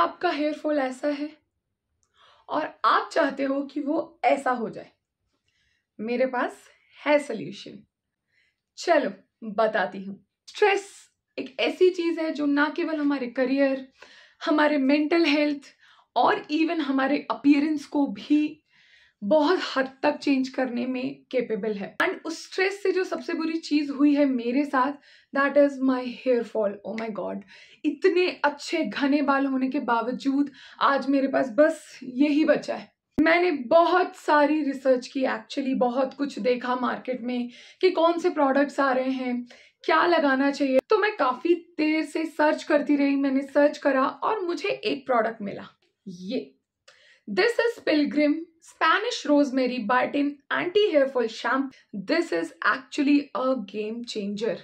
आपका hair fall ऐसा है? और आप चाहते हो कि वो ऐसा हो जाए? मेरे पास है सोल्यूशन चलो, बताती हूँ. स्ट्रेस एक ऐसी चीज़ है जो ना केवल हमारे करियर हमारे मेंटल हेल्थ और इवन हमारे अपियरेंस को भी बहुत हद तक चेंज करने में केपेबल है। एंड उस स्ट्रेस से जो सबसे बुरी चीज़ हुई है मेरे साथ that is my hair fall oh my God इतने अच्छे घने बाल होने के बावजूद आज मेरे पास बस यही बचा है। मैंने बहुत सारी रिसर्च की एक्चुअली बहुत कुछ देखा मार्केट में कि कौन से प्रोडक्ट्स आ रहे हैं, क्या लगाना चाहिए। तो मैं काफ़ी देर से सर्च करती रही, मैंने सर्च करा और मुझे एक प्रोडक्ट मिला। ये। This is Pilgrim Spanish rosemary biotin Anti-Hair Fall Shampoo. This is actually a game changer.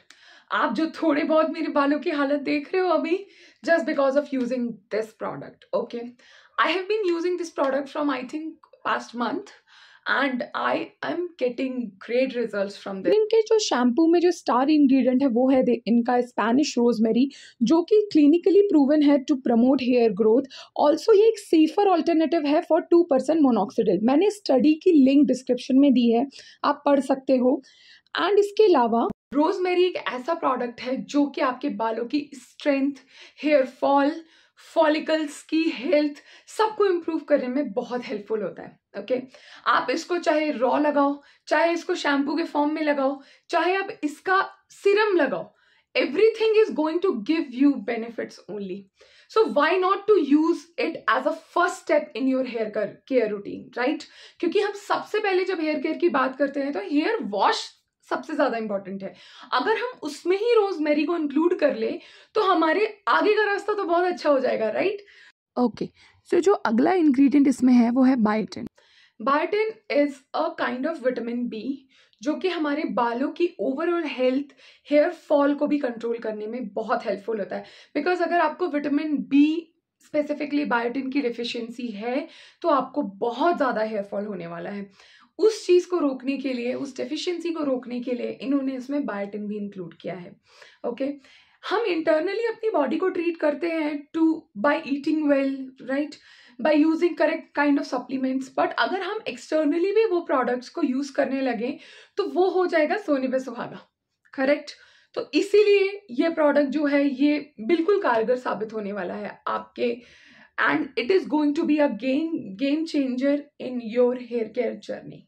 आप जो थोड़े बहुत मेरे बालों की हालत देख रहे हो अभी just because of using this product okay I have been using this product from I think past month and I am getting great result from this इनके जो शैम्पू में जो स्टार इंग्रेडिएंट है वो है इनका स्पेनिश रोजमेरी जो कि क्लिनिकली प्रूवन है to promote hair growth also ये एक सेफर ऑल्टरनेटिव है फॉर टू परसेंट मोनॉक्सीडिल मैंने स्टडी की लिंक डिस्क्रिप्शन में दी है आप पढ़ सकते हो. एंड इसके अलावा रोजमेरी एक ऐसा प्रोडक्ट है जो कि आपके बालों की स्ट्रेंथ हेयर फॉल फॉलिकल्स की हेल्थ सबको इम्प्रूव करने में बहुत हेल्पफुल होता है। ओके? okay? आप इसको चाहे रॉ लगाओ, चाहे इसको शैम्पू के फॉर्म में लगाओ, चाहे आप इसका सिरम लगाओ everything is going to give you benefits only so why not to use it as a first step in your hair care routine right क्योंकि हम सबसे पहले जब हेयर केयर की बात करते हैं तो हेयर वॉश सबसे ज़्यादा इंपॉर्टेंट है। अगर हम उसमें ही रोजमेरी को इंक्लूड कर ले तो हमारे आगे का रास्ता तो बहुत अच्छा हो जाएगा राइट ओके सो जो अगला इंग्रेडिएंट इसमें है, वो है biotin biotin is a kind of vitamin B जो कि हमारे बालों की ओवरऑल हेल्थ हेयर फॉल को भी कंट्रोल करने में बहुत हेल्पफुल होता है। बिकॉज़ अगर आपको विटामिन बी स्पेसिफिकली बायोटिन की डिफिशियंसी है तो आपको बहुत ज़्यादा हेयर फॉल होने वाला है। उस चीज़ को रोकने के लिए, उस डेफिशिएंसी को रोकने के लिए इन्होंने इसमें बायोटिन भी इंक्लूड किया है। Okay okay? हम इंटरनली अपनी बॉडी को ट्रीट करते हैं too by eating well right by using correct kind of supplements but अगर हम एक्सटर्नली भी वो प्रोडक्ट्स को यूज़ करने लगे तो वो हो जाएगा सोने पे सुहागा करेक्ट तो इसीलिए ये प्रोडक्ट जो है, ये बिल्कुल कारगर साबित होने वाला है आपके। And it is going to be a game game changer in your hair care journey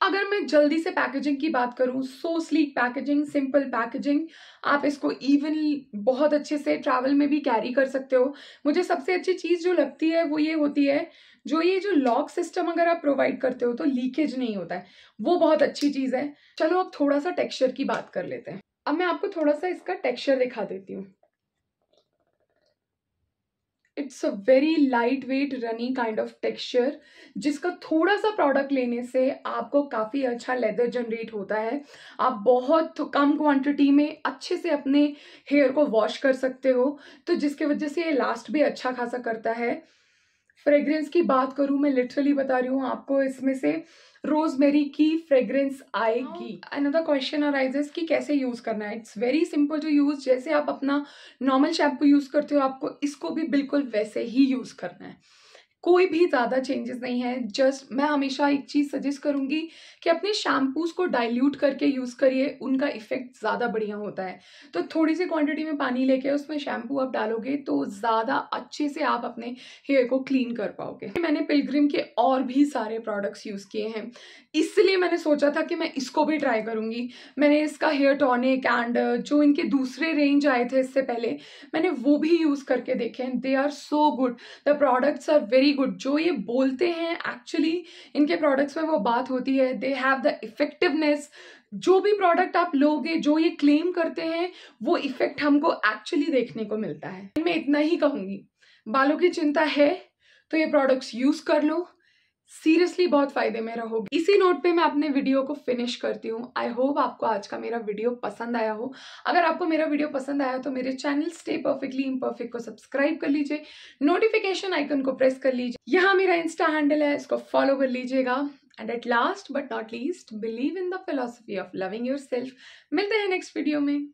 अगर मैं जल्दी से पैकेजिंग की बात करूँ so sleek packaging simple packaging आप इसको इवनली बहुत अच्छे से ट्रैवल में भी कैरी कर सकते हो। मुझे सबसे अच्छी चीज़ जो लगती है, वो ये होती है, जो ये जो लॉक सिस्टम अगर आप प्रोवाइड करते हो तो लीकेज नहीं होता है। वो बहुत अच्छी चीज़ है। चलो अब थोड़ा सा टेक्सचर की बात कर लेते हैं। अब मैं आपको थोड़ा सा इसका टेक्स्चर दिखा देती हूँ। It's a very light weight runny kind of texture, जिसका थोड़ा सा प्रोडक्ट लेने से आपको काफ़ी अच्छा लेदर जनरेट होता है। आप बहुत कम क्वांटिटी में अच्छे से अपने हेयर को वॉश कर सकते हो तो जिसके वजह से ये लास्ट भी अच्छा खासा करता है। फ्रेग्रेंस की बात करूँ मैं लिटरली बता रही हूँ आपको इसमें से रोजमेरी की फ्रेग्रेंस आएगी। अनदर क्वेश्चन अराइजेस कि कैसे यूज़ करना है? It's very simple to use जैसे आप अपना नॉर्मल शैम्पू यूज़ करते हो आपको इसको भी बिल्कुल वैसे ही यूज़ करना है। कोई भी ज़्यादा चेंजेस नहीं है। जस्ट मैं हमेशा एक चीज़ सजेस्ट करूँगी कि अपने शैम्पूज को डाइल्यूट करके यूज़ करिए, उनका इफ़ेक्ट ज़्यादा बढ़िया होता है। तो थोड़ी सी क्वांटिटी में पानी लेके उसमें शैम्पू आप डालोगे तो ज़्यादा अच्छे से आप अपने हेयर को क्लीन कर पाओगे। मैंने पिलग्रिम के और भी सारे प्रोडक्ट्स यूज़ किए हैं। इसलिए मैंने सोचा था कि मैं इसको भी ट्राई करूँगी। मैंने इसका हेयर टॉनिक एंड जो इनके दूसरे रेंज आए थे इससे पहले, मैंने वो भी यूज़ करके देखे हैं। They are so good the products are very good. जो ये बोलते हैं एक्चुअली इनके प्रोडक्ट्स में वो बात होती है दे हैव द इफेक्टिवनेस जो भी प्रोडक्ट आप लोगे, जो ये क्लेम करते हैं, वो इफ़ेक्ट हमको एक्चुअली देखने को मिलता है। मैं इतना ही कहूँगी। बालों की चिंता है तो ये प्रोडक्ट्स यूज़ कर लो। सीरियसली बहुत फ़ायदे में रहोगे। इसी नोट पे मैं अपने वीडियो को फिनिश करती हूँ। आई होप आपको आज का मेरा वीडियो पसंद आया हो। अगर आपको मेरा वीडियो पसंद आया तो मेरे चैनल स्टे परफेक्टली इम्परफेक्ट को सब्सक्राइब कर लीजिए। नोटिफिकेशन आइकन को प्रेस कर लीजिए। यहाँ मेरा इंस्टा हैंडल है, इसको फॉलो कर लीजिएगा। And at last but not least believe in the philosophy of loving yourself मिलते हैं नेक्स्ट वीडियो में।